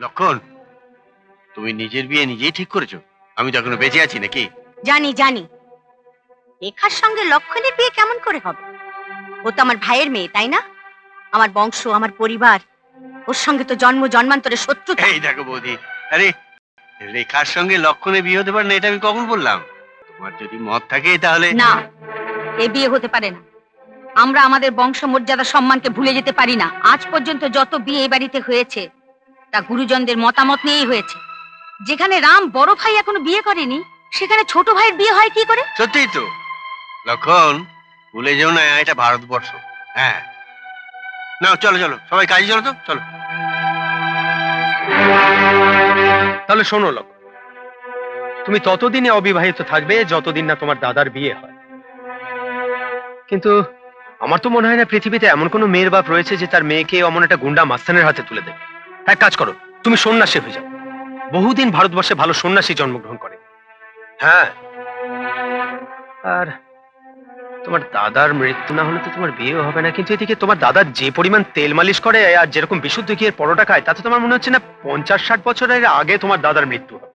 লক্ষণ তুমি নিজের বিয়ে নিজেই ঠিক করেছ। আমি তো এখনও বেঁচে আছি নাকি? জানি জানি। রেখার সঙ্গে লক্ষণের বিয়ে কেমন করে হবে? ও তো আমার ভাইয়ের মেয়ে তাই না? আমার বংশ আমার পরিবার ওর সঙ্গে তো জন্ম জন্মান্তরের শত্রুতা এই দেখো বৌদি আরে রেখার সঙ্গে লক্ষণে বিয়ে হতে পারে না এটা আমি কখন বললাম? তোমার যদি মত থাকে তাহলে না এ বিয়ে হতে পারে না। আমরা আমাদের বংশ মর্যাদা সম্মানকে ভুলে যেতে পারি না। আজ পর্যন্ত যত বিয়ে এই বাড়িতে হয়েছে তা গুরুজনদের মতামত নিয়েই হয়েছে। যেখানে রাম বড় ভাই এখনও বিয়ে করেনি সেখানে ছোট ভাইয়ের বিয়ে হয় কি করে? সত্যিই তো। লক্ষণ ভুলে যেও না এটা ভারতবর্ষ। হ্যাঁ। না চলো চলো। সবাই কাজে চলো তো? চলো। তাহলে শোনো লক্ষণ তুমি ততদিনে অবিবাহিত থাকবে যতদিন না তোমার দাদার বিয়ে হয়। কিন্তু আমার তো মনে হয় না পৃথিবীতে এমন কোনো মেয়ের বাপ রয়েছে যে তার মেয়েকে অমন একটা গুন্ডা মাস্তানের হাতে তুলে দেবে। এক কাজ করো তুমি সন্ন্যাসী হয়ে যাও। বহুদিন ভারতবর্ষে ভালো সন্ন্যাসী জন্মগ্রহণ করে। হ্যাঁ। আর তোমার দাদার মৃত্যু না হলে তো তোমার বিয়ে হবে না কিন্তু এদিকে তোমার দাদা যে পরিমাণ তেল মালিশ করে আর যেরকম বিশুদ্ধ ঘিয়ের পরোটা খায় তাতে তোমার মনে হচ্ছে না পঞ্চাশ ষাট বছরের আগে তোমার দাদার মৃত্যু হবে।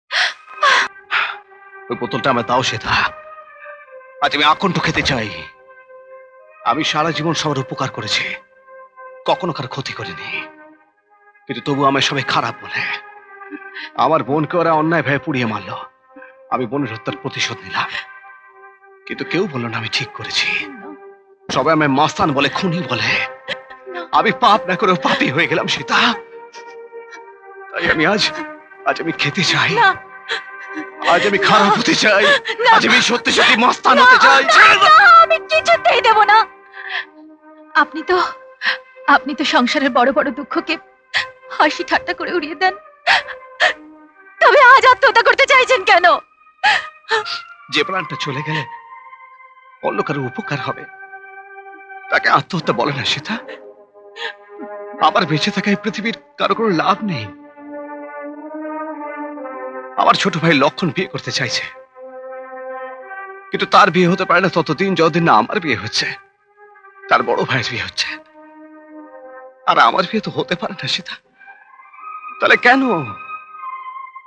ওই বোতলটা আমার দাও সেটা। আজ আমি আকণ্ঠ খেতে চাই। আমি সারা জীবন সবার উপকার করেছি। কখনো কার ক্ষতি করিনি। কিন্তু তবু আমায় সবাই খারাপ বলে। আমার বোনকে ওরা অন্যায় ভাবে পুড়িয়ে মারলো। আমি বোনের হত্যার প্রতিশোধ নিলাম। কিন্তু কেউ বলল না আমি ঠিক করেছি। সবাই আমায় মাস্তান বলে খুনি বলে। আমি পাপ না করে পাপি হয়ে গেলাম সীতা। তাই আমি আজ আজ আমি খেতে চাই। আজ আমি খারাপ হতে চাই। আজ আমি সত্যি সত্যি মাস্তান হতে চাই। আমি কিছুতেই দেব না। আপনি তো আপনি তো সংসারের বড় বড় দুঃখকে হাসি ঠাট্টা করে উড়িয়ে দেন। তবে আজ আত্মহত্যা করতে চাইছেন কেন? যে প্রাণটা চলে গেলে অন্য কারও উপকার হবে। তাকে আত্মহত্যা বলে না সেটা আমার বেঁচে থাকা এই পৃথিবীর কারও কোনো লাভ নেই। আমার ছোট ভাই লক্ষণ বিয়ে করতে চাইছে। কিন্তু তার বিয়ে হতে পারে না ততদিন যতদিন না আমার বিয়ে হচ্ছে। তার বড় ভাইয়ের বিয়ে হচ্ছে। আর আমার বিয়ে তো হতে পারে না সেটা তাহলে কেন?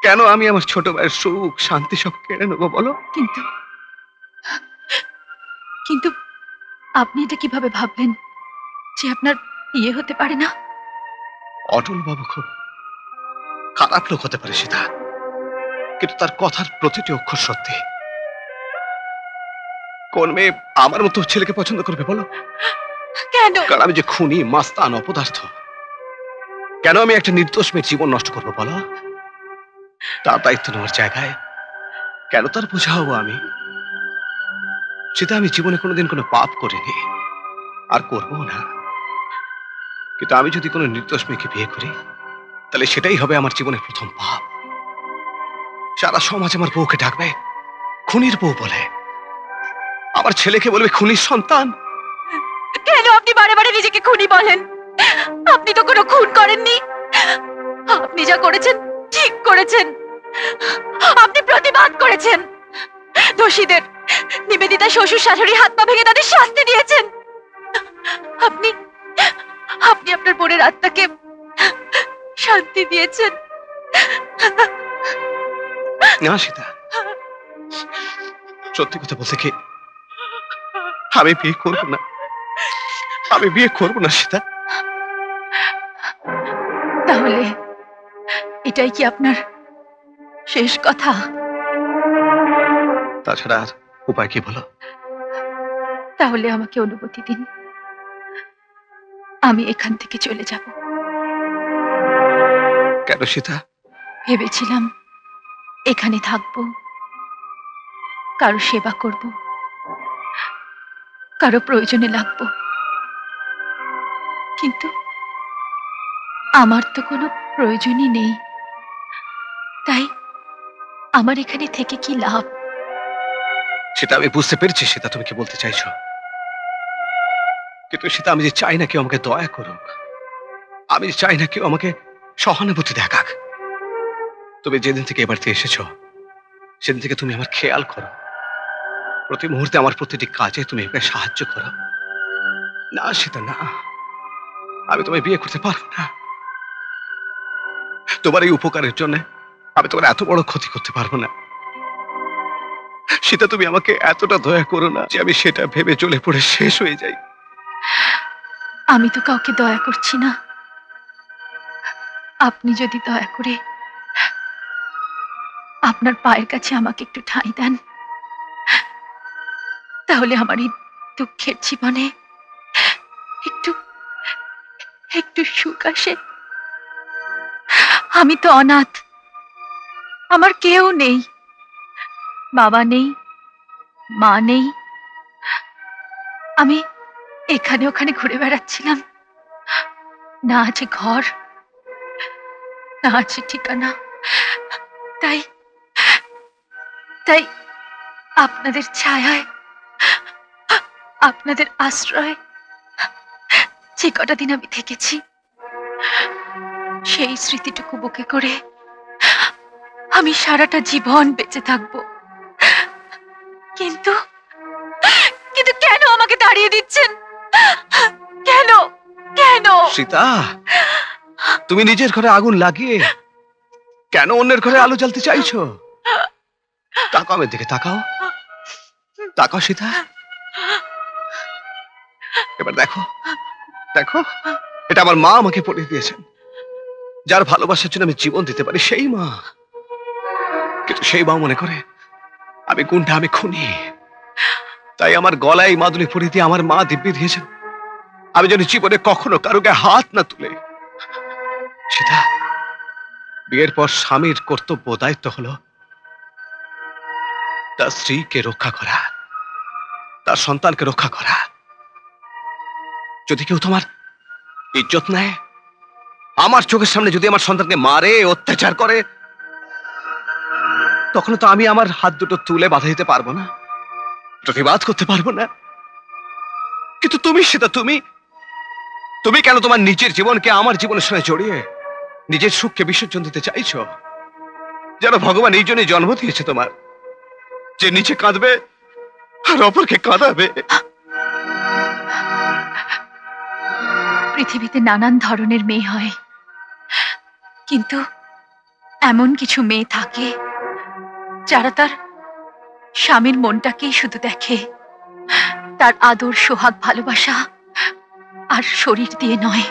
কেন আমি আমার ছোট ভাইয়ের সুখ শান্তি সব কেড়ে নেব বলো? কিন্তু কিন্তু আপনি এটা কীভাবে ভাবলেন যে আপনার বিয়ে হতে পারে না? অটল বাবু খুব খারাপ লোক হতে পারে সেটা। কিন্তু তার কথার প্রতিটি অক্ষর সত্যি। কোন মেয়ে আমার মতো ছেলেকে পছন্দ করবে বলো? কেন? কারণ আমি যে খুনি মাস্তান অপদার্থ। কেন আমি একটা নির্দোষ মেয়ের জীবন নষ্ট করব বলো? তার দায়িত্ব নেওয়ার জায়গায় কেন তার বোঝা হব আমি? সেটা আমি জীবনে কোনোদিন কোনো পাপ করিনি, আর করব না। কিন্তু আমি যদি কোনো নির্দোষ মেয়েকে বিয়ে করি, তাহলে সেটাই হবে আমার জীবনের প্রথম পাপ। সারা সমাজ আমার বউকে ডাকবে, খুনির বউ বলে। আমার ছেলেকে বলবে খুনির সন্তান। কেন আপনি বারে বারে নিজেকে খুনি বলেন? আপনি তো কোনো খুন করেননি। আপনি যা করেছেন, ঠিক করেছেন। আপনি প্রতিবাদ করেছেন। দোষীদের নিবেদিতা শ্বশুর শাশুড়ি হাত পা ভেঙে তাদের শাস্তি দিয়েছেন। আপনি আপনি আপনার বোনের আত্মাকে শান্তি দিয়েছেন। না, সীতা। সত্যি কথা বলতে কি? আমি বিয়ে করব না। আমি বিয়ে করব না, সীতা। তাহলে এটাই কি আপনার শেষ কথা? তাছাড়া আর উপায় কি বলো? তাহলে আমাকে অনুমতি দিন। আমি এখান থেকে চলে যাব। কেন সীতা? ভেবেছিলাম এখানে থাকব। কারও সেবা করব। কারও প্রয়োজনে লাগব। কিন্তু আমার তো কোনো প্রয়োজনই নেই। তাই আমার এখানে থেকে কি লাভ? সেটা আমি বুঝতে পেরেছি, সেটা তুমি কি বলতে চাইছো? কিন্তু সেটা আমি যে চাই না কেউ আমাকে দয়া করুক, আমি চাই না কেউ আমাকে সহানুভূতি দেখাক। তুমি যেদিন থেকে এবার এসেছ, সেদিন থেকে তুমি আমার খেয়াল করো। প্রতি মুহূর্তে আমার প্রতিটি কাজে তুমি আমাকে সাহায্য করো। না, সেটা না। আমি তোমায় বিয়ে করতে পারব না। তোমার এই উপকারের জন্য আমি তোমার এত বড় ক্ষতি করতে পারব না। সেটা তুমি আমাকে এতটা দয়া করো না যে আমি সেটা ভেবে চলে পড়ে শেষ হয়ে যাই। আমি তো কাউকে দয়া করছি না। আপনি যদি দয়া করে আপনার পায়ের কাছে আমাকে একটু ঠাঁই দেন, তাহলে আমার এই দুঃখের জীবনে একটু একটু সুখ আসে। আমি তো অনাথ। আমার কেউ নেই। বাবা নেই, মা নেই। আমি এখানে ওখানে ঘুরে বেড়াচ্ছিলাম। না আছে ঘর, না আছে ঠিকানা। তাই তাই আপনাদের ছায়ায়, আপনাদের আশ্রয় যে কটা দিন আমি থেকেছি। সেই স্মৃতিটুকু বুকে করে আমি সারাটা জীবন বেঁচে থাকব। কিন্তু কিন্তু কেন আমাকে দাঁড়িয়ে দিচ্ছেন? কেন? কেন? সীতা, তুমি নিজের ঘরে আগুন লাগিয়ে কেন অন্যের ঘরে আলো জ্বালতে চাইছো? তাকাও আমার দিকে, তাকাও। তাকাও সীতা। এবার দেখো দেখো, এটা আমার মা আমাকে পড়িয়ে দিয়েছেন। যার ভালোবাসার জন্য আমি জীবন দিতে পারি, সেই মা। কিন্তু সেই মা মনে করে, আমি কোনটা আমি খুনি। তাই আমার গলায় মাদুলি পরিয়ে দিয়ে আমার মা দিব্যি দিয়েছেন। আমি যেন জীবনে কখনো কারোকে হাত না তুলে। সেটা বিয়ের পর স্বামীর কর্তব্য দায়িত্ব হলো তার স্ত্রীকে রক্ষা করা, তার সন্তানকে রক্ষা করা। যদি কেউ তোমার ইজ্জত নেয় আমার চোখের সামনে যদি আমার সন্তানকে মারে, অত্যাচার করে, তখন তো আমি আমার হাত দুটো তুলে বাধা দিতে পারব না। প্রতিবাদ করতে পারব না। কিন্তু তুমি সেটা তুমি। তুমি কেন তোমার নিজের জীবনকে আমার জীবনের সঙ্গে জড়িয়ে নিজের সুখকে বিসর্জন দিতে চাইছো? যেন ভগবান এই জন্যই জন্ম দিয়েছে তোমার। যে নিচে কাঁদবে আর অপরকে কাঁদাবে। পৃথিবীতে নানান ধরনের মেয়ে হয়। কিন্তু এমন কিছু মেয়ে থাকে যারা তার স্বামীর মনটাকেই শুধু দেখে। তার আদর, সোহাগ, ভালোবাসা আর শরীর দিয়ে নয়।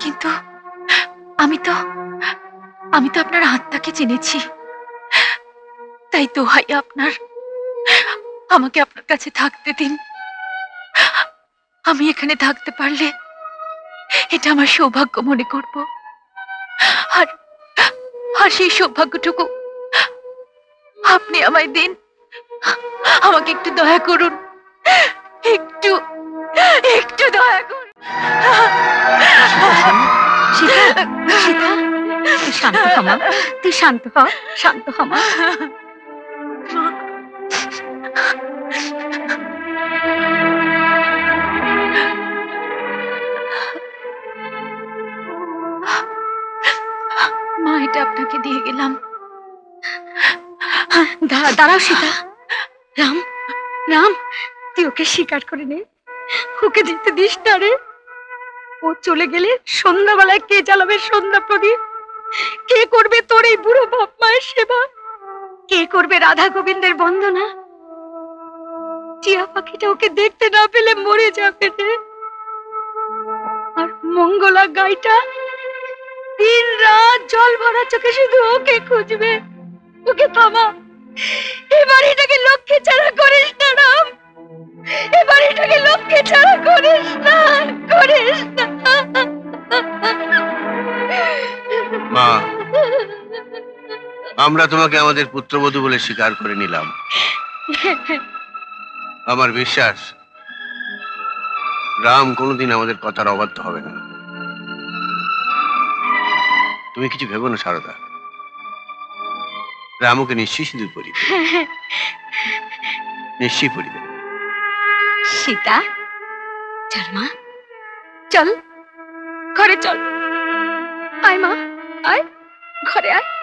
কিন্তু আমি তো আমি তো আপনার আত্মাকে চিনেছি। তাই তো দোহাই আপনার, আমাকে আপনার কাছে থাকতে দিন। আমি এখানে থাকতে পারলে এটা আমার সৌভাগ্য মনে করব। আর আর সেই সৌভাগ্যটুকু আপনি আমায় দিন। আমাকে একটু দয়া করুন। একটু একটু দয়া করুন। শান্ত হ তুই শান্ত হ শান্ত হ দাঁড়াও সীতা। রাম রাম, তুই ওকে স্বীকার করে নে। ওকে যেতে দিস না রে। ও চলে গেলে সন্ধ্যাবেলায় কে জ্বালাবে সন্ধ্যা প্রদীপ? কে করবে তোর এই বুড়ো বাপ মায়ের সেবা? কে করবে রাধা গোবিন্দের বন্দনা? টিয়া পাখিটা ওকে দেখতে না পেলে মরে যাবে রে। আর মঙ্গলা গাইটা দিন রাত জল ভরা চোখে শুধু ওকে খুঁজবে। ওকে থামা। আমরা তোমাকে আমাদের পুত্রবধূ বলে স্বীকার করে নিলাম। আমার বিশ্বাস, রাম কোনোদিন আমাদের কথার অবাধ্য হবে না। তুমি কিছু ভেবো না, সারদা। রামকে নিশ্চয়ই সিঁদুর পরিবে। নিশ্চয়ই পরিবে। সীতা, চল মা। চল, ঘরে চল। আয় মা, আয়, ঘরে আয়।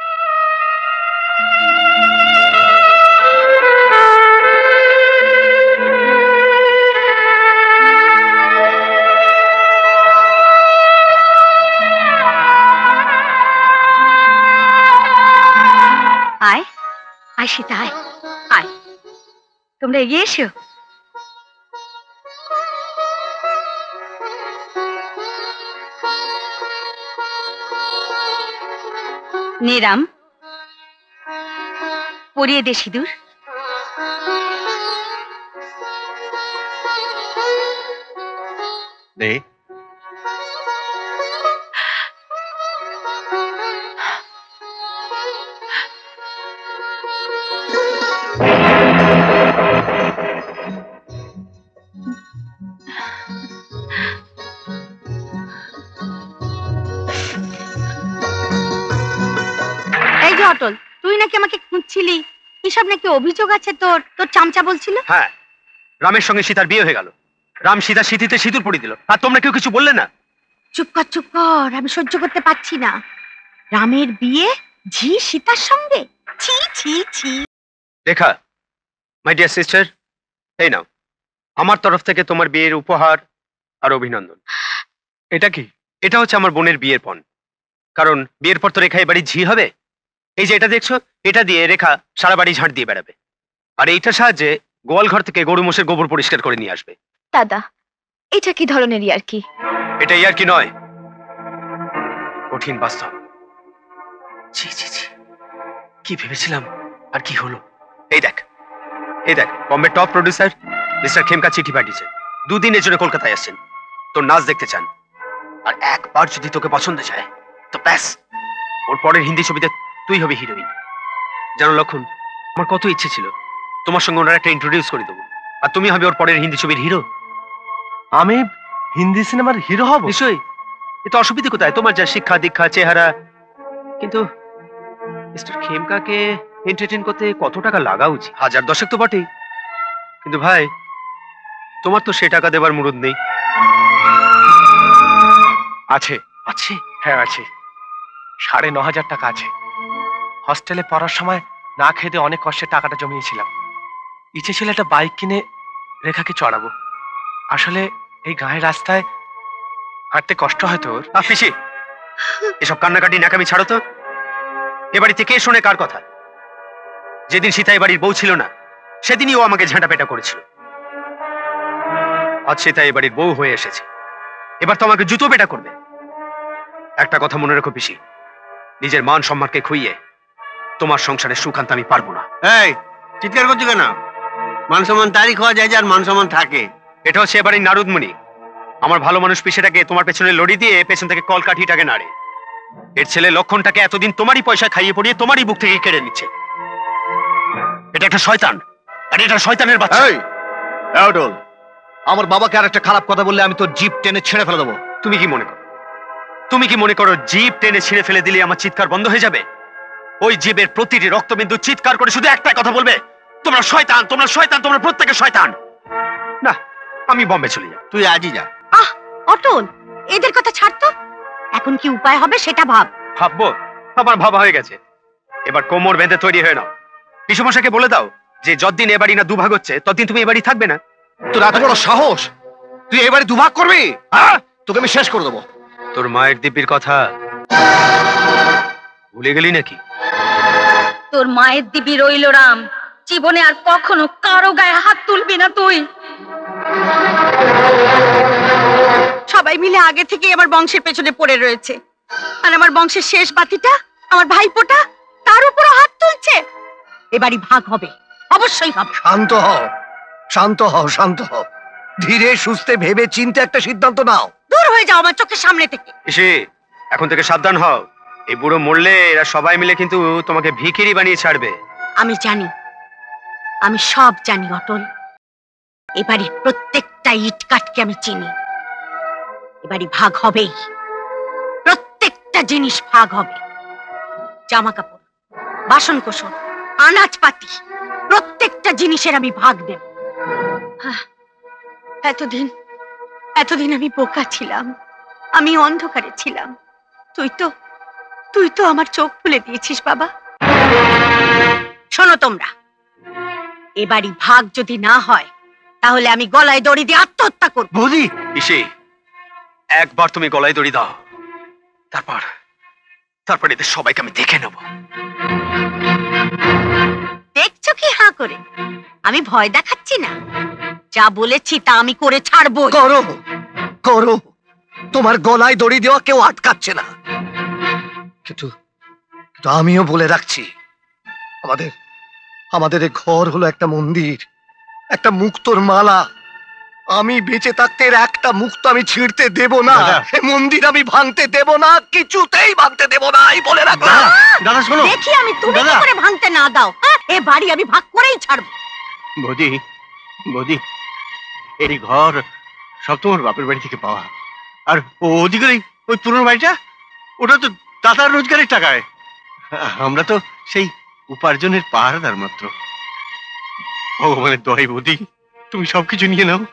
আয় সীতা আয় আয় তোমরা এগিয়ে এসো নেরাম পরিয়ে দে সিঁদুর দে অটল তুই নাকি আমাকে খুঁজছিলি? কিসব নাকি অভিযোগ আছে তোর? তোর চামচা বলছিল? হ্যাঁ। রামের সঙ্গে সীতার বিয়ে হয়ে গেল। রাম সীতা সিঁথিতে সিঁদুর পরিয়ে দিল। আর তোমরা কেউ কিছু বললে না? চুপ কর চুপ কর। আমি সহ্য করতে পারছি না। রামের বিয়ে ঝি সীতার সঙ্গে? ছি ছি ছি। রেখা মাই ডিয়ার সিস্টার এই নাও। আমার তরফ থেকে তোমার বিয়ের উপহার আর অভিনন্দন। এটা কি? এটা হচ্ছে আমার বোনের বিয়ের পণ। কারণ বিয়ের পর তো রেখা এ বাড়ি ঝি হবে? এই যে এটা দেখছ এটা দিয়ে রেখা সারা বাড়ি ঝাঁট দিয়ে বেড়াবে। আর এইটার সাহায্যে গোয়াল ঘর থেকে গরু মোষের গোবর পরিষ্কার করে নিয়ে আসবে। দাদা এটা কি ধরনের আর কি এটা ইয়ার কি নয়। কঠিন বাস্তব। ছি ছি ছি। কি ভেবেছিলাম আর কি হলো? এই দেখ এই দেখ Bombay top producer mister Khemka চিঠি পাঠিয়েছে। দুদিনের জন্য কলকাতায় আসছেন। তোর নাচ দেখতে চান। আর একবার যদি তোকে পছন্দ যায় তো ব্যাস। ওর পরের হিন্দি ছবিতে তুই হবে হিরোইন। জানো লক্ষণ আমার কত ইচ্ছে ছিল তোমার সঙ্গে ওনার একটা ইন্ট্রোডিউস করে দেবো। আর তুমি হবে ওর পরের হিন্দি ছবির হিরো আমি হিন্দি সিনেমার হিরো হব? নিশ্চয়ই। এতে অসুবিধে কোথায়? তোমার যা শিক্ষা দীক্ষা চেহারা। কিন্তু মিস্টার খেমকাকে এন্টারটেন করতে কত টাকা লাগা উচিত? হাজার দশেক তো বটেই। কিন্তু ভাই তোমার তো সে টাকা দেবার মুরুদ নেই। আছে। আছে? হ্যাঁ আছে। সাড়ে ন হাজার টাকা আছে। হস্টেলে পড়ার সময় না খেতে অনেক কষ্টে টাকাটা জমিয়েছিলাম। ইচ্ছে ছিল একটা বাইক কিনে রেখাকে চড়াবো। আসলে এই গায়ের রাস্তায় হাঁটতে কষ্ট হয় তোর? পিসি। এসব কান্নাকাটি নাকামি ছাড়ো তো। এ বাড়িতে কে শোনে কার কথা। যেদিন সীতা বাড়ির বউ ছিল না, সেদিনই ও আমাকে ঝাঁটা পেটা করেছিল। আজ সীতা এ বাড়ির বউ হয়ে এসেছে। এবার তো আমাকে জুতো পেটা করবে। একটা কথা মনে রেখো, পিসি। নিজের মান সম্মানকে খুইয়ে তোমার সংসারে সুখ আনতে আমি পারব না। এই চিৎকার করছ কেন? মান সম্মান তারই খাওয়া যায় যার মান সম্মান থাকে। এটা হচ্ছে এবারে নারুদমণি। আমার ভালো মানুষ পিসেটাকে তোমার পেছনে লড়ি দিয়ে পেছন থেকে কল কাঠিটাকে নাড়ে। এর ছেলে লক্ষণটাকে এতদিন তোমারই পয়সা খাইয়ে পড়িয়ে তোমারই বুক থেকে কেড়ে নিচ্ছে। এটা একটা শয়তান আর এটা শয়তানের বাচ্চা। আমার বাবাকে আর একটা খারাপ কথা বললে আমি তোর জিপ টেনে ছেড়ে ফেলে দেবো। তুমি কি মনে করো? তুমি কি মনে করো জিপ টেনে ছিঁড়ে ফেলে দিলে আমার চিৎকার বন্ধ হয়ে যাবে? ওই জীবের প্রতিটি রক্তবিন্দু চিৎকার করে শুধু একটাই কথা বলবে। তোমরা শয়তান তোমরা শয়তান তোমরা প্রত্যেকে শয়তান। না আমি বম্বে চলে যাব তুই আজই যা। আহ অটল এদের কথা ছাড় তো। এখন কি উপায় হবে সেটা ভাব। ভাববো আমার ভাবা হয়ে গেছে। এবার কোমর বেঁধে তৈরি হয়ে নাও। পিসমশাকে বলে দাও যে যতদিন এ বাড়ি না দুভাগ হচ্ছে ততদিন তুমি এ বাড়ি থাকবে না। তোর এত বড় সাহস? তুই এবারে দুভাগ করবি? হ্যাঁ? তোকে আমি শেষ করে দেবো। তোর মায়ের দিব্যির কথা ভুলে গেলি নাকি? তোর মায়ের দিবি রইল রাম। জীবনে আর কখনো কারও গায়ে হাত তুলবি না তুই। সবাই মিলে আগে থেকে আমার বংশের পেছনে পড়ে রয়েছে। আর আমার বংশের শেষ বাতিটা আমার ভাইপোটা তার উপর হাত তুলছে। এবারই ভাগ হবে। অবশ্যই হবে। শান্ত হও। শান্ত হও শান্ত হও। ধীরে সুস্থে ভেবে চিন্তে একটা সিদ্ধান্ত নাও। দূর হয়ে যাও আমার চোখের সামনে থেকে। এসে এখন থেকে সাবধান হও। এই বুড়ো মরলে এরা সবাই মিলে কিন্তু তোমাকে ভিখিরি বানিয়ে ছাড়বে। আমি জানি। আমি সব জানি, অটল। এবারে প্রত্যেকটা ইট কাঠকে আমি চিনি। এবারে ভাগ হবেই। প্রত্যেকটা জিনিস ভাগ হবে। জামা কাপড় বাসন কোসন আনাজপাতি, প্রত্যেকটা জিনিসের আমি ভাগ দেব। এতদিন এতদিন আমি বোকা ছিলাম। আমি অন্ধকারে ছিলাম। তুই তো তুই তো আমার চোখ খুলে দিয়েছিস বাবা। শোনো তোমরা এবারই ভাগ যদি না হয় তাহলে আমি গলায় দড়ি দিয়ে আত্মহত্যা করব। বৌদি ইসে একবার তুমি গলায় দড়ি দাও। তারপর তারপর এদের সবাইকে আমি দেখে নেব। দেখছ কি হাঁ করে? আমি ভয় দেখাচ্ছি না। যা বলেছি তা আমি করে ছাড়বো করো করো তোমার গলায় দড়ি দেওয়া কেউ আটকাচ্ছে না। কিন্তু কিন্তু আমিও বলে রাখছি আমাদের আমাদের ঘর হলো একটা মন্দির একটা মুক্তোর মালা। আমি বেঁচে থাকতে এর একটা মুক্ত আমি ছিঁড়তে দেব না এ মন্দির আমি ভাঙতে দেব না কিছুতেই ভাঙতে দেব না এই বলে রাখলাম। দাদা শোনো। দেখি আমি তুমি কি করে ভাঙতে না দাও হ্যাঁ? এ বাড়ি আমি ভাগ করেই ছাড়বো। বৌদি বৌদি এই ঘর সব তোমার বাপের বাড়ি থেকে পাওয়া। আর ওদিকে ওই- ওই পুরনো বাড়িটা? ওটা তো দাদার রোজগারের টাকায়? আমরা তো সেই উপার্জনের পাহাড়দার মাত্র। ভগবানের দয় বৌদি তুমি সবকিছু নিয়ে নাও।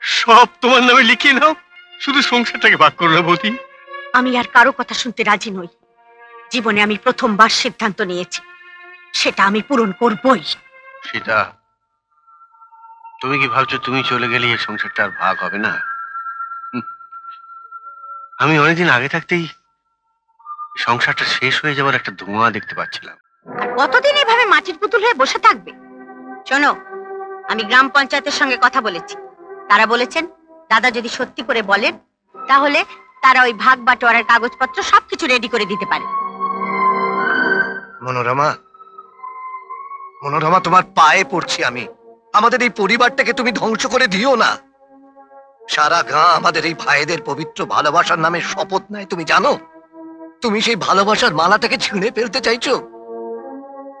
সব তোমার নামে লিখিয়ে নাও। শুধু সংসারটাকে ভাগ করো না বৌদি। আমি আর কারও কথা শুনতে রাজি নই। জীবনে আমি প্রথমবার সিদ্ধান্ত নিয়েছি। সেটা আমি পূরণ করবই। সেটা তুমি কি ভাবছ তুমি চলে গেলে এই সংসারটা আর ভাগ হবে না? হুম? আমি অনেকদিন আগে থাকতেই সংসারটা শেষ হয়ে যাওয়ার একটা ধোঁয়া দেখতে পাচ্ছিলাম। আর কতদিন এভাবে মাটির পুতুল হয়ে বসে থাকবে? শোনো আমি গ্রাম পঞ্চায়েতের সঙ্গে কথা বলেছি। তারা বলেছেন দাদা যদি সত্যি করে বলেন তাহলে তারা ওই ভাগ বাটোয়ারার কাগজপত্র সবকিছু রেডি করে দিতে পারে। মনোরমা মনোরমা তোমার পায়ে পড়ছি আমি। আমাদের এই পরিবারটাকে তুমি ধ্বংস করে দিও না। সারা গাঁ আমাদের এই ভাইদের পবিত্র ভালোবাসার নামে শপথ নেয় তুমি জানো? তুমি সেই ভালোবাসার মালাটাকে ছিঁড়ে ফেলতে চাইছো?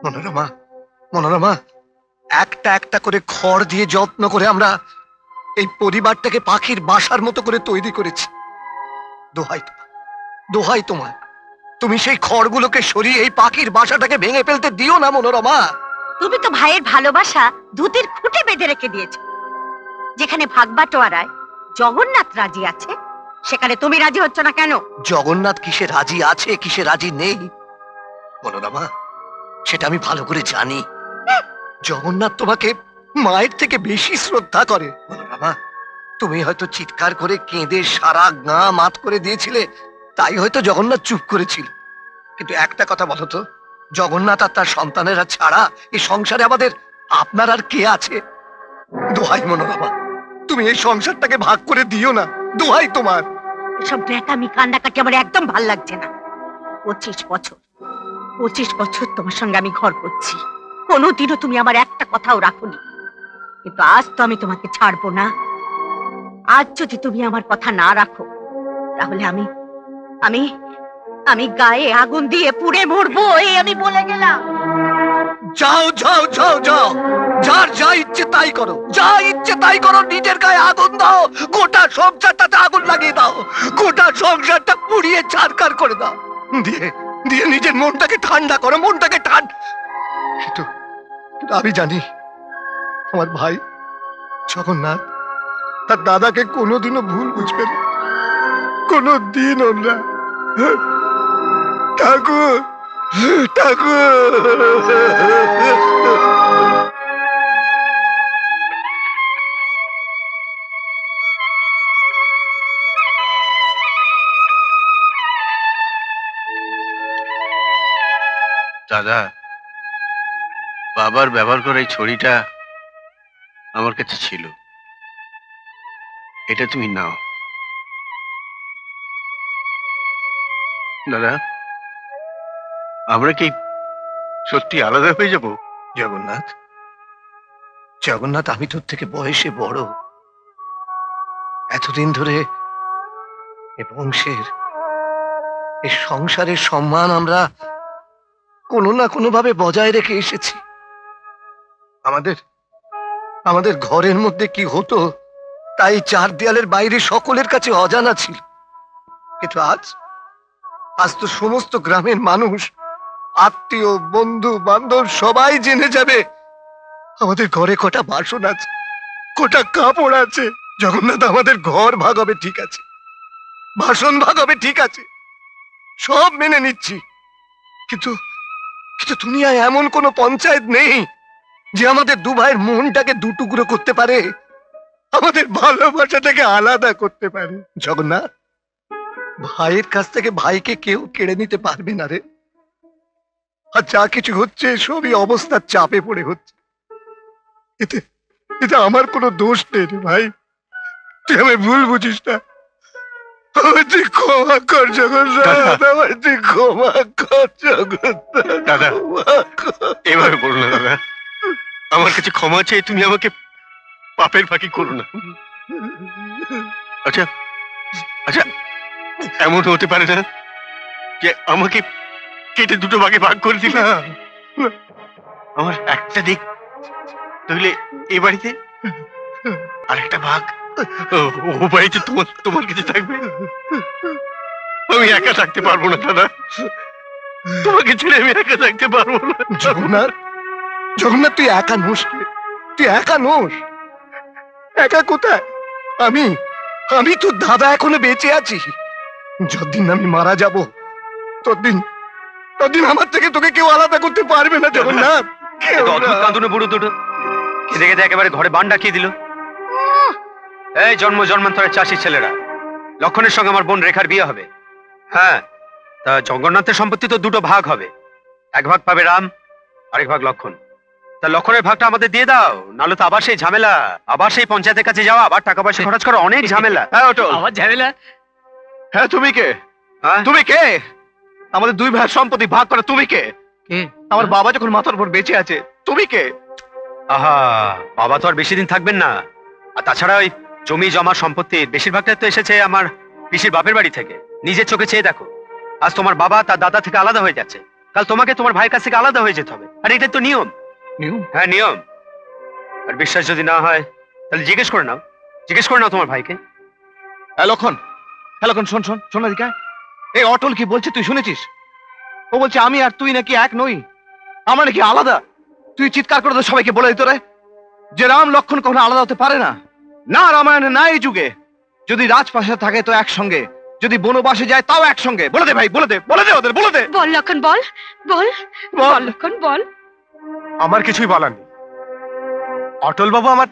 মনোরমা মনোরমা, একটা একটা করে খড় দিয়ে যত্ন করে আমরা এই পরিবারটাকে পাখির বাসার মতো করে তৈরি করেছি। দোহাই তোমার দোহাই তোমার তুমি সেই খড়গুলোকে সরিয়ে এই পাখির বাসাটাকে ভেঙে ফেলতে দিও না, মনোরমা। তুমি তো ভাইয়ের ভালোবাসা ধুতির খুঁটে বেঁধে রেখে দিয়েছ। যেখানে ভাগবাটোয়ারায় জগন্নাথ রাজি আছে সেখানে তুমি রাজি হচ্ছ না কেন? জগন্নাথ কিসে রাজি আছে, কিসে রাজি নেই? মনোরমা সেটা আমি ভালো করে জানি। জগন্নাথ তোমাকে মায়ের থেকে বেশি শ্রদ্ধা করে। মনোরমা তুমি হয়তো চিৎকার করে কেঁদে সারা গা মাত করে দিয়েছিলে, তাই হয়তো জগন্নাথ চুপ করেছিল। কিন্তু একটা কথা বলো তো, জগন্নাথ আর তার সন্তানেরা ছাড়া এই সংসারে আমাদের আপনার আর কে আছে? দোহাই মনোরমা, তুমি এই সংসারটাকে ভাগ করে দিও না। দোহাই তোমার। এসব ব্যাটামি কান্নাকাটি আমার একদম ভালো লাগছে না। পঁচিশ বছর পঁচিশ বছর তোমার সঙ্গে আমি ঘর করছি। কোনোদিনও তুমি আমার একটা কথাও রাখোনি। কিন্তু আজ তো আমি তোমাকে ছাড়বো না। আজ যদি তুমি আমার কথা না রাখো, তাহলে আমি আমি আমি গায়ে আগুন দিয়ে পুড়ে মরবো, এই আমি বলে গেলাম। যাও যাও যাও যাও। যার যা ইচ্ছে তাই করো। যা ইচ্ছে তাই করো, নিজের গায়ে আগুন দাও। গোটা সংসারটাতে আগুন লাগিয়ে দাও। গোটা সংসারটা পুড়িয়ে ছারকার করে দাও। দিয়ে দিয়ে নিজের মনটাকে ঠান্ডা করো, মনটাকে ঠান্ডা কিন্তু আমি জানি, আমার ভাই জগন্নাথ, তার দাদাকে কোনোদিনও ভুল বুঝবে না। কোনোদিনও না। ঠাকুর! দাদা বাবার ব্যবহার করা এই ছড়িটা আমার কাছে ছিল। এটা তুমি নাও। দাদা আমরা কি সত্যি আলাদা হয়ে যাব? জগন্নাথ? জগন্নাথ, আমি তোর থেকে বয়সে বড়। এতদিন ধরে এ বংশের, এ সংসারের সম্মান আমরা কোনো না কোনো ভাবে বজায় রেখে এসেছি। আমাদের আমাদের ঘরের মধ্যে কি হতো, তাই চার দেয়ালের বাইরে সকলের কাছে অজানা ছিল। কিন্তু আজ আজ তো সমস্ত গ্রামের মানুষ আত্মীয়, বন্ধু, বান্ধব, সবাই জেনে যাবে। আমাদের ঘরে কটা বাসন আছে, কটা কাপড় আছে। জগন্নাথ আমাদের ঘর ভাগ হবে ঠিক আছে। বাসন ভাগ হবে ঠিক আছে। সব মেনে নিচ্ছি। কিন্তু কিন্তু দুনিয়ায় এমন কোনো পঞ্চায়েত নেই যে আমাদের দু ভাইয়ের মনটাকে দুটুকরো করতে পারে। আমাদের ভালোবাসাটাকে আলাদা করতে পারে। জগন্নাথ, ভাইয়ের কাছ থেকে ভাইকে কেউ কেড়ে নিতে পারবে না রে। আর যা কিছু হচ্ছে সবই অবস্থার চাপে পড়ে হচ্ছে। এতে এতে আমার কোনো দোষ নেই রে ভাই। তুই আমি ভুল বুঝিস না। আমার তুই ক্ষমা কর তুই ক্ষমা কর দাদা। এভাবে বলো না দাদা। আমার কাছে ক্ষমা চেয়ে তুমি আমাকে পাপের ফাঁকি করো না। আচ্ছা আচ্ছা এমন হতে পারে না যে আমাকে কেটে দুটো ভাগে ভাগ করে দিলে না, আমার একটা দিক তাহলে এ বাড়িতে আর একটা ভাগ ও- ও বাড়িতে তোমার তোমার কাছে থাকবে? আমি একা থাকতে পারব না দাদা। তোমাকে ছেড়ে আমি একা থাকতে পারব না। জগন্নাথ জগন্নাথ তুই একা নোস তুই একা নোস? একা কোথায়? আমি আমি তো দাদা এখনও বেঁচে আছি। যতদিন আমি মারা যাব ততদিন ততদিন আমার থেকে তোকে কেউ আলাদা করতে পারবে না জগন্নাথ? কাঁদুনে বুড়ো দুটো। কেঁদে কেঁদে একেবারে ঘরে বান ডাকিয়ে দিল। এই জন্ম জন্মান্তরের চাষি ছেলেরা লক্ষণের সঙ্গে আমার বোন রেখার বিয়ে হবে। হ্যাঁ তা জগন্নাথের সম্পত্তি তো দুটো ভাগ হবে। এক ভাগ পাবে রাম আরেক ভাগ লক্ষণ। তা লক্ষণের ভাগটা আমাদের দিয়ে দাও নাহলে তো আবার সেই ঝামেলা আবার সেই পঞ্চায়েতের কাছে যাওয়া আবার টাকা পয়সা খরচ করা অনেক ঝামেলা। হ্যাঁ ঝামেলা? হ্যাঁ তুমি কে? হ্যাঁ? তুমি কে? আমাদের দুই ভাইয়ের সম্পত্তি ভাগ করে তুমি কে? আমার বাবা যখন মাথার উপর বেঁচে আছে তুমি কে? আহা বাবা তো আর বেশি দিন থাকবেন না। আর তাছাড়া ওই জমি জমা সম্পত্তির বেশিরভাগটাই তো এসেছে আমার পিসির বাপের বাড়ি থেকে। নিজের চোখে চেয়ে দেখো। আজ তোমার বাবা তার দাদা থেকে আলাদা হয়ে যাচ্ছে। কাল তোমাকে তোমার ভাইয়ের কাছ থেকে আলাদা হয়ে যেতে হবে। আর এটা তো নিয়ম। নিয়ম? হ্যাঁ নিয়ম। আর বিশ্বাস যদি না হয় তাহলে জিজ্ঞেস করে নাও। জিজ্ঞেস করে নাও তোমার ভাইকে। হ্যাঁ লক্ষণ। হ্যাঁ লক্ষণ শোন শোন শোন এদিকে। এই অটল কি বলছে তুই শুনেছিস? ও বলছে আমি আর তুই নাকি এক নই। আমার নাকি আলাদা। তুই চিৎকার করে তো সবাইকে বলে দিত রে। যে রাম লক্ষণ কখনো আলাদা হতে পারে না। না রামায়ণে না এই যুগে। যদি রাজপাশে থাকে তো একসঙ্গে। যদি বনবাসে যায় তাও একসঙ্গে। বলে দে ভাই বলে দে বলে দে ওদের বলে দে। বল লক্ষণ বল বল। বল লক্ষণ বল। আমার কিছুই বলার নেই। অটল বাবু আমার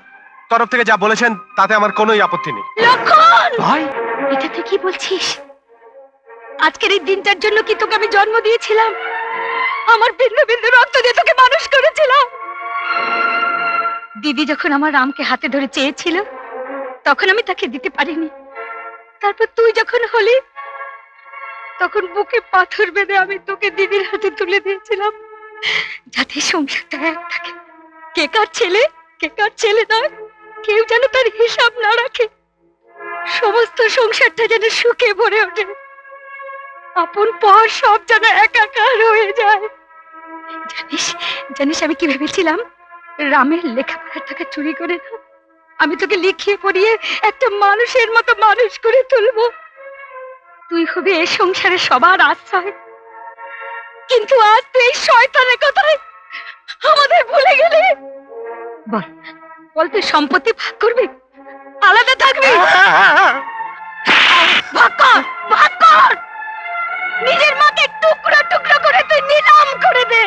তরফ থেকে যা বলেছেন তাতে আমার কোনোই আপত্তি নেই। লক্ষণ! ভাই! এটা তুই কি বলছিস? আজকের এই দিনটার জন্য কি তোকে আমি জন্ম দিয়েছিলাম? আমার বিন্দু বিন্দু রক্ত দিয়ে তোকে মানুষ করেছিলাম। দিদি যখন আমার রামকে হাতে ধরে চেয়েছিল, তখন আমি তাকে দিতে পারিনি। তারপর তুই যখন হলি, তখন বুকে পাথর বেঁধে আমি তোকে দিদির হাতে তুলে দিয়েছিলাম। যাতে সংসারটা এক থাকে। কে কার ছেলে, কে কার ছেলে নয়, কেউ যেন তার হিসাব না রাখে। সমস্ত সংসারটা যেন সুখে ভরে ওঠে। আপন পর সব যেন একাকার হয়ে যায়। জানিস জানিস আমি কি ভেবেছিলাম? রামের লেখাপড়ার টাকা চুরি করে না আমি তোকে লিখিয়ে পড়িয়ে একটা মানুষের মতো মানুষ করে তুলবো। তুই হবে এ সংসারে সবার আশ্রয়। কিন্তু আজ তুই এই শয়তানের কথায় আমাদের ভুলে গেলে। বল বল তুই সম্পত্তি ভাগ করবি? আলাদা থাকবি? ভাগ কর ভাগ কর! নিজের মাকে টুকরো টুকরো করে তুই নিলাম করে দে।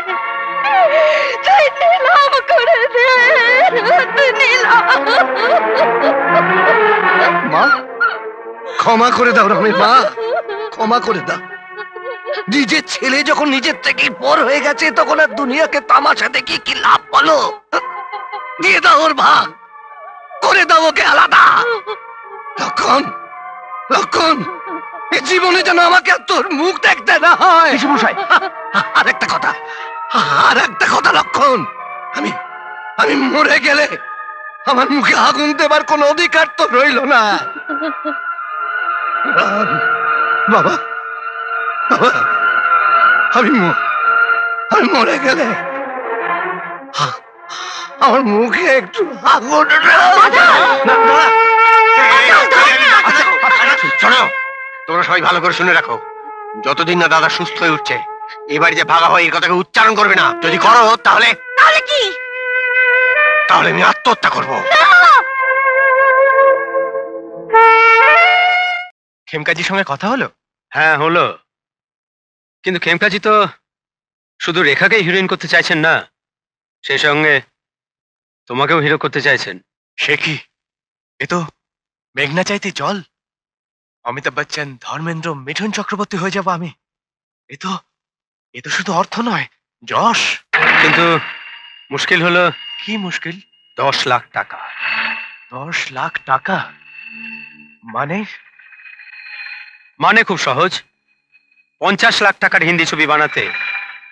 তুই নিলাম করে দে। তুই নিলাম। মা, ক্ষমা করে দাও রামের মা। ক্ষমা করে দাও। নিজের ছেলে যখন নিজের থেকে পর হয়ে গেছে, তখন আর দুনিয়াকে তামাশা দেখি কি লাভ বলো? দিয়ে দাও ওর ভাগ করে দাও ওকে আলাদা। লক্ষণ লক্ষণ। জীবনে যেন আমাকে আর তোর মুখ দেখতে না হয়। মশাই। আর একটা কথা। আর একটা কথা লক্ষণ। আমি আমি মরে গেলে আমার মুখে আগুন দেবার কোনো অধিকার তো রইল না। বাবা বাবা আমি আমি মরে গেলে আমার মুখে একটু আগুন শোনো। তোমরা সবাই ভালো করে শুনে রাখো। যতদিন না দাদা সুস্থ হয়ে উঠছে এই যে ভাগা হয় এর কথাকে উচ্চারণ করবে না। যদি করো তাহলে তাহলে কি? তাহলে আমি আত্মহত্যা করব। খেমকাজির সঙ্গে কথা হলো? হ্যাঁ হলো। কিন্তু খেমকাজি তো শুধু রেখাকেই হিরোইন করতে চাইছেন না সেই সঙ্গে তোমাকেও হিরো করতে চাইছেন। সে কি? এ তো মেঘনা চাইতে জল। অমিতাভ বচ্চন ধর্মেন্দ্র মিঠুন চক্রবর্তী হয়ে যাব আমি। এ তো এ তো শুধু অর্থ নয় যশ। কিন্তু মুশকিল হলো কি মুশকিল? দশ লাখ টাকা। দশ লাখ টাকা? মানে? মানে খুব সহজ। পঞ্চাশ লাখ টাকার হিন্দি ছবি বানাতে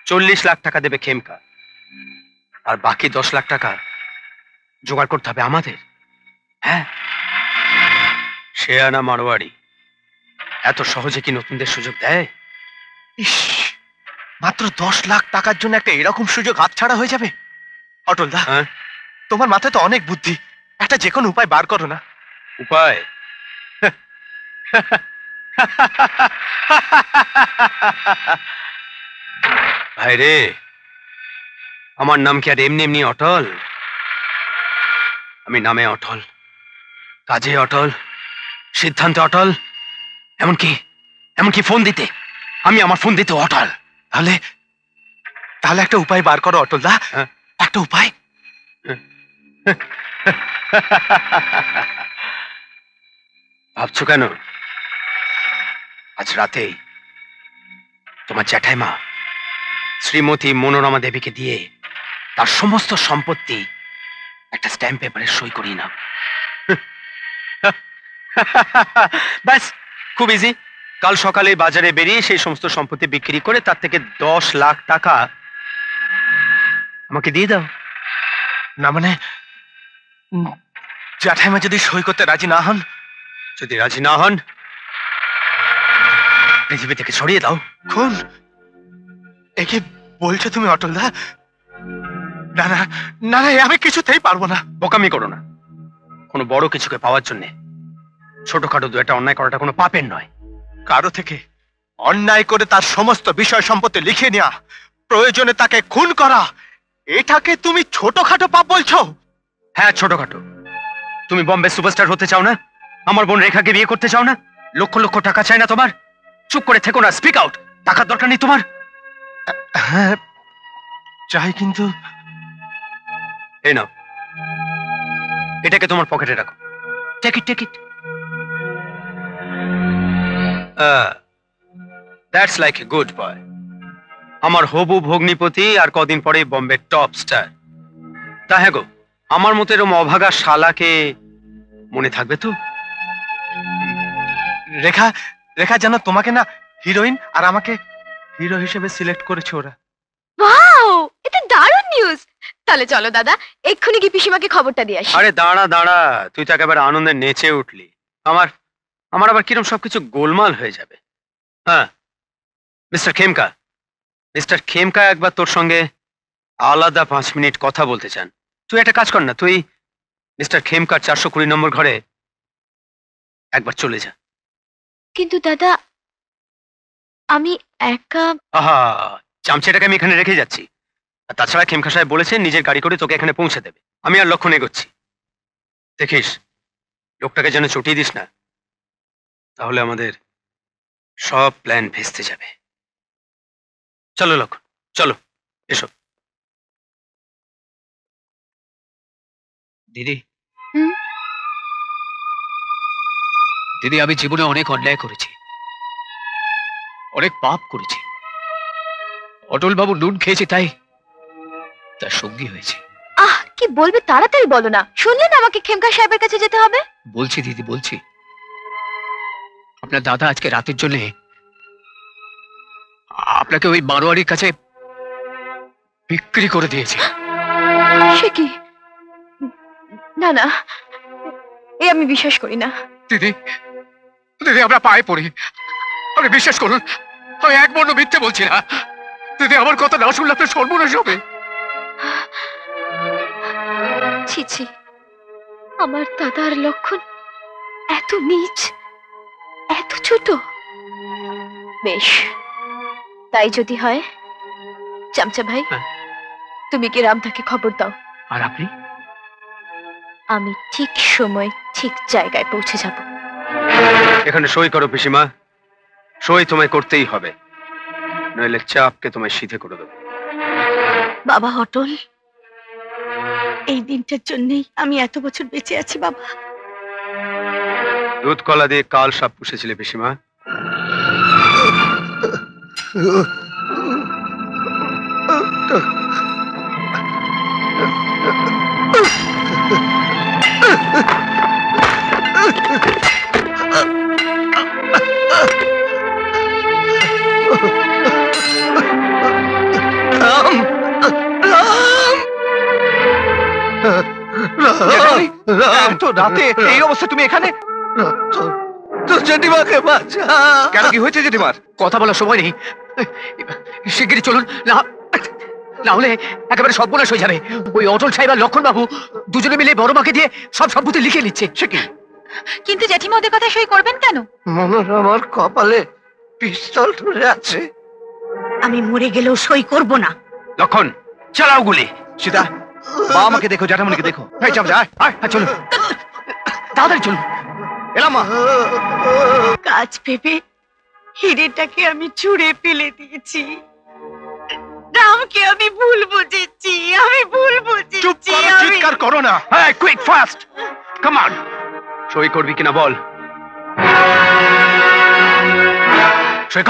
চল্লিশ লাখ টাকা দেবে খেমকা। আর বাকি দশ লাখ টাকা জোগাড় করতে হবে আমাদের। হ্যাঁ? সে আনা মারোয়ারি। এত সহজে কি নতুনদের সুযোগ দেয়? ইস মাত্র দশ লাখ টাকার জন্য একটা এরকম সুযোগ হাতছাড়া হয়ে যাবে? অটল দা হ্যাঁ? তোমার মাথায় তো অনেক বুদ্ধি। একটা যে কোনো উপায় বার করো না। উপায়? ভাই রে আমার নাম কি আর এমনি এমনি অটল? আমি নামে অটল কাজে অটল সিদ্ধান্তে অটল? এমনকি এমনকি ফোন দিতে। আমি আমার ফোন দিতে অটল। তাহলে তাহলে একটা উপায় বার করো অটল দা হ্যাঁ। একটা উপায়। ভাবছ কেন? আজ রাতেই তোমার জ্যাঠাইমা শ্রীমতী মনোরমা দেবীকে দিয়ে তার সমস্ত সম্পত্তি একটা স্ট্যাম্প পেপারে সই করিয়ে নাও। ব্যাস খুব ইজি কাল সকালে বাজারে বেরিয়ে সেই সমস্ত সম্পত্তি বিক্রি করে তার থেকে দশ লাখ টাকা আমাকে দিয়ে দাও। না মানে জ্যাঠাইমা যদি সই করতে রাজি না হন? যদি রাজি না হন পৃথিবী থেকে ছড়িয়ে দাও। খুন? একে বলছো তুমি অটল দা? না না না না আমি কিছুতেই পারব না। বোকামি করো না। কোনো বড় কিছুকে পাওয়ার জন্যে। ছোটখাটো দু একটা অন্যায় করাটা কোনো পাপের নয়। কারও থেকে অন্যায় করে তার সমস্ত বিষয় সম্পত্তি লিখে নেওয়া প্রয়োজনে তাকে খুন করা এটাকে তুমি ছোটখাটো পাপ বলছো? হ্যাঁ ছোটখাটো। তুমি বম্বে সুপারস্টার হতে চাও না? আমার বোন রেখাকে বিয়ে করতে চাও না? লক্ষ লক্ষ টাকা চাই না তোমার? চুপ করে থেকো না স্পিক আউট টাকার দরকার নেই তোমার। হ্যাঁ চাই কিন্তু। এই নাও। এটাকে তোমার পকেটে রাখো। Take it take it that's like a good boy আমার হবু ভগ্নিপতি আর কদিন পরে বম্বে টপ স্টার তা হ্যাঁ গো আমার মতো এরম অভাগা শালাকে মনে থাকবে তো? রেখা রেখা জানো তোমাকে না হিরোইন আর আমাকে হিরো হিসেবে সিলেক্ট করেছে ওরা। ওয়াও এটা দারুণ নিউজ তাহলে চলো দাদা এক্ষুনি কি পিসিমাকে খবরটা দিয়ে আসি। আরে দাঁড়া দাঁড়া তুই তো একেবারে আনন্দে নেচে উঠলি। আমার আমার আবার কিরম সবকিছু গোলমাল হয়ে যাবে। হ্যাঁ মিস্টার খেমকা মিস্টার খেমকা একবার তোর সঙ্গে আলাদা পাঁচ মিনিট কথা বলতে চান। তুই একটা কাজ কর না তুই মিস্টার খেমকার চারশো কুড়ি নম্বর ঘরে একবার চলে যা। কিন্তু দাদা আমি একা আহা চামচেটাকে আমি এখানে রেখে যাচ্ছি। আর তাছাড়া খেমখা সাহেব বলেছেন নিজের গাড়ি করে তোকে এখানে পৌঁছে দেবে। আমি আর লক্ষণ এগোচ্ছি দেখিস লোকটাকে যেন চটিয়ে দিস না। তাহলে আমাদের সব প্ল্যান ভেস্তে যাবে। চলো লক্ষণ চলো এসো। দিদি। দিদি আমি জীবনে অনেক অন্যায় করেছি। অনেক পাপ করেছি। অটল বাবু নুন খেয়েছে তাই তার সঙ্গী হয়েছে। আহ কি বলবে তাড়াতাড়ি বলো না। শুনলেন আমাকে খেমকা সাহেবের কাছে যেতে হবে? বলছি দিদি বলছি। আপনার দাদা আজকে রাতের জন্য আপনাকে ওই মারোয়ারির কাছে বিক্রি করে দিয়েছে। সে কি? না না এ আমি বিশ্বাস করি না। দিদি দিদি আমরা পায়ে পড়ি। আপনি বিশ্বাস করুন আমি এক বর্ণ মিথ্যে বলছি না। দিদি আমার কথা না শুনলে আপনার সর্বনাশ হবে। ছি ছি আমার দাদার লক্ষণ এত নিচ। এত ছোট? বেশ। তাই যদি হয় চামচা ভাই হ্যাঁ। তুমি কি রামদাকে খবর দাও? আর আপনি? আমি ঠিক সময় ঠিক জায়গায় পৌঁছে যাব। এখানে সই করো পিসিমা। সই তোমায় করতেই হবে। নইলে চাপকে তোমায় সিধে করে দেবো। বাবা অটল। এই দিনটার জন্যই আমি এত বছর বেঁচে আছি বাবা। দুধ কলা দিয়ে কাল সাপ পুষেছিলে পিসিমা। রাম রাম। তো রাতে এই অবস্থা তুমি এখানে? জেঠিমাকে বাঁচা কেন কি হয়েছে জেঠিমার? কথা বলার সময় নেই। শিগগিরই চলুন না না হলে একেবারে সর্বনাশ হয়ে যাবে। ওই অটল সাহেব আর লক্ষণ বাবু দুজনে মিলে বড় মাকে দিয়ে সব সম্পত্তি লিখে নিচ্ছে। সে কি? কিন্তু জেঠিমা ওদের কথা সই করবেন কেন? মনোরমার কপালে পিস্তল ধরে আছে। আমি মরে গেলেও সই করব না। লক্ষণ চালাও গুলি। সীতা মা আমাকে দেখো জ্যাঠামণিকে দেখো। এই চামচা আয় আয় চলুন। তাড়াতাড়ি চলুন। এলাম। কাজ ভেবে হিরেটাকে আমি ছুঁড়ে ফেলে দিয়েছি। রামকে আমি ভুল বুঝেছি আমি ভুল চুপ বুঝেছি করো চিৎকার করো না। হ্যাঁ কুইক ফাস্ট কাম অন সই করবি কিনা বল। সই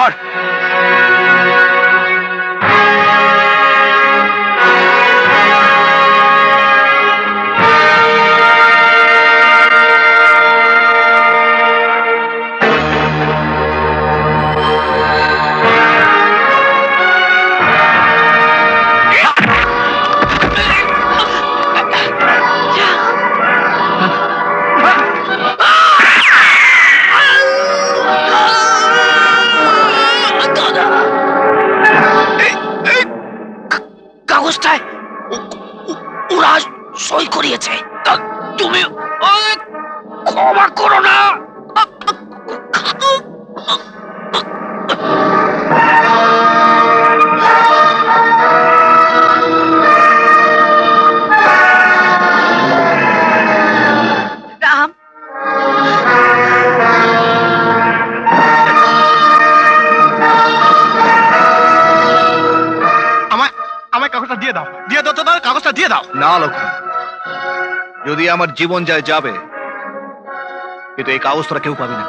সই করিয়েছে। তা তুমি ক্ষমা করো না। আমায় আমায় কাগজটা দিয়ে দাও। দিয়ে দাও তো দাও কাগজটা দিয়ে দাও। না লক্ষণ যদি আমার জীবন যায় যাবে কিন্তু এই কাগজ তোরা কেউ পাবি না।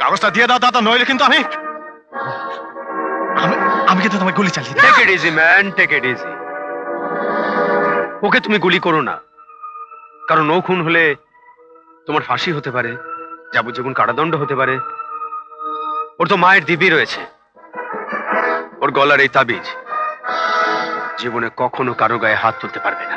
কাগজটা দিয়ে দাও দাদা নইলে কিন্তু আমি আমি কিন্তু তোমায় গুলি চালিয়ে take it easy man take it easy okay তুমি গুলি করো না। কারণ ও খুন হলে তোমার ফাঁসি হতে পারে যাবজ্জীবন কারাদণ্ড হতে পারে। ওর তো মায়ের দিবি রয়েছে। ওর গলার এই তাবিজ জীবনে কখনো কারও গায়ে হাত তুলতে পারবে না।